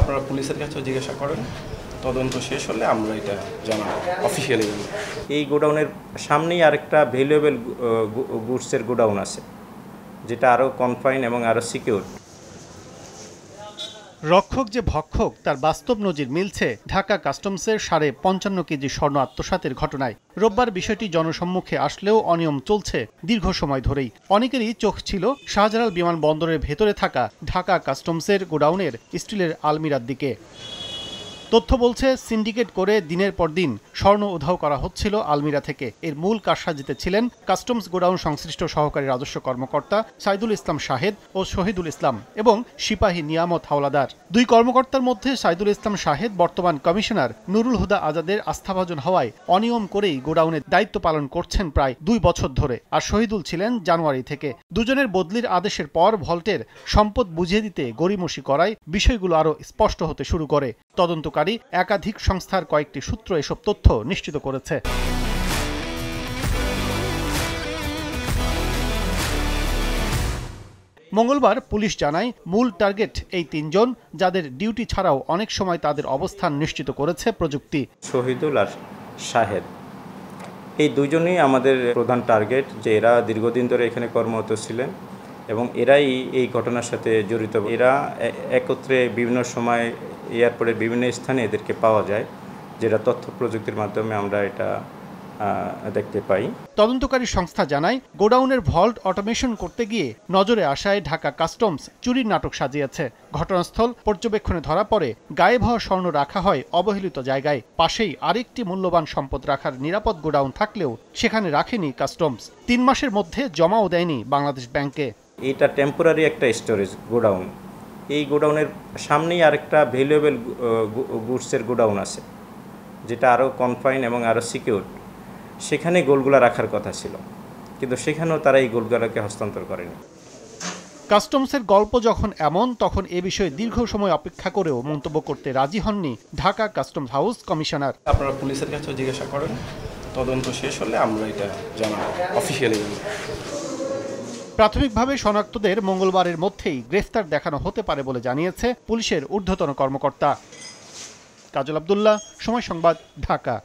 আপনারা পুলিশের কাছেও জিজ্ঞাসা করেন, তদন্ত শেষ হলে আমরা এটা জানাব অফিসিয়ালি এই গোডাউনের সামনেই আরেকটা ভ্যালুয়েবল গুডসের গোডাউন আছে, যেটা আরও কনফাইন এবং আরও সিকিউর রক্ষক যে ভক্ষক, তার বাস্তব নজির মিলছে ঢাকা কাস্টমসের সাড়ে পঞ্চান্ন কেজি স্বর্ণ আত্মসাতের ঘটনায়। রোববার বিষয়টি জনসম্মুখে আসলেও অনিয়ম চলছে দীর্ঘ সময় ধরেই। অনেকেরই চোখ ছিল শাহজালাল বিমানবন্দরের ভেতরে থাকা ঢাকা কাস্টমসের গোডাউনের স্টিলের আলমিরার দিকে। তথ্য বলছে, সিন্ডিকেট করে দিনের পর দিন স্বর্ণ উধাও করা হচ্ছিল আলমিরা থেকে। এর মূল কারসাজিতে ছিলেন কাস্টমস গোডাউন সংশ্লিষ্ট সহকারী রাজস্ব কর্মকর্তা সাইদুল ইসলাম শাহেদ ও শহীদুল ইসলাম এবং সিপাহী নিয়ামত হাওলাদার। দুই কর্মকর্তার মধ্যে সাইদুল ইসলাম শাহেদ, বর্তমান কমিশনার নুরুল হুদা আজাদের আস্থাভাজন হওয়ায় অনিয়ম করেই গোডাউনের দায়িত্ব পালন করছেন প্রায় দুই বছর ধরে আর শহীদুল ছিলেন জানুয়ারি থেকে। দুজনের বদলির আদেশের পর ভল্টের সম্পদ বুঝিয়ে দিতে গড়িমসি করায় বিষয়গুলো আরও স্পষ্ট হতে শুরু করে। তদন্তকারী একাধিক সংস্থার কয়েকটি সূত্র এসব তথ্য নিশ্চিত করেছে। মঙ্গলবার পুলিশ জানায়, মূল টার্গেট এই তিনজন, যাদের ডিউটি ছাড়াও অনেক সময় তাদের অবস্থান নিশ্চিত করেছে প্রযুক্তি। শহীদুল আর শাহেদ। এই দুজনেই আমাদের প্রধান টার্গেট, যে এরা দীর্ঘদিন ধরে এখানে কর্মরত ছিলেন এবং এরাই এই ঘটনার সাথে জড়িত। এরা একত্রে বিভিন্ন সময় এয়ারপোর্টের বিভিন্ন স্থানে এদেরকে পাওয়া যায়। যেটা তথ্য প্রযুক্তির মাধ্যমে আমরা এটা দেখতে পাই। তদন্তকারী সংস্থা জানায় গোডাউনের ভল্ট অটোমেশন করতে গিয়ে নজরে আসায় ঢাকা কাস্টমস চুরির নাটক সাজিয়েছে। ঘটনাস্থল পর্যবেক্ষণে ধরা পড়ে গায়েব হওয়া স্বর্ণ রাখা হয় অবহেলিত জায়গায়। পাশেই আরেকটি মূল্যবান সম্পদ রাখার নিরাপদ গোডাউন থাকলেও সেখানে রাখেনি কাস্টমস। তিন মাসের মধ্যে জমাও দেয়নি বাংলাদেশ ব্যাংকে। এটা টেম্পোরারি একটা স্টোরেজ গোডাউন। এই গোডাউনের সামনেই আরেকটা ভ্যালুয়েবল গুডসের গোডাউন আছে। যেটা আরও কনফাইন এবং আরও সিকিউর সেখানে গোলগুলা রাখার কথা ছিল। কিন্তু সেখানেও তারা এই গোলগুলাকে হস্তান্তর করেনি। কাস্টমসের গল্প যখন এমন তখন এ বিষয়ে দীর্ঘ সময় অপেক্ষা করেও মন্তব্য করতে রাজি হননি ঢাকা কাস্টমস হাউস কমিশনার। আপনারা পুলিশের কাছে জিজ্ঞাসা করেন তদন্ত শেষ হলে আমরা এটা জানাব অফিসিয়ালি প্রাথমিকভাবে শনাক্তদের মঙ্গলবারের মধ্যেই গ্রেফতার দেখানো হতে পারে বলে জানিয়েছে পুলিশের ঊর্ধ্বতন কর্মকর্তা। কাজল আবদুল্লাহ সময় সংবাদ ঢাকা।